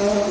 Amen.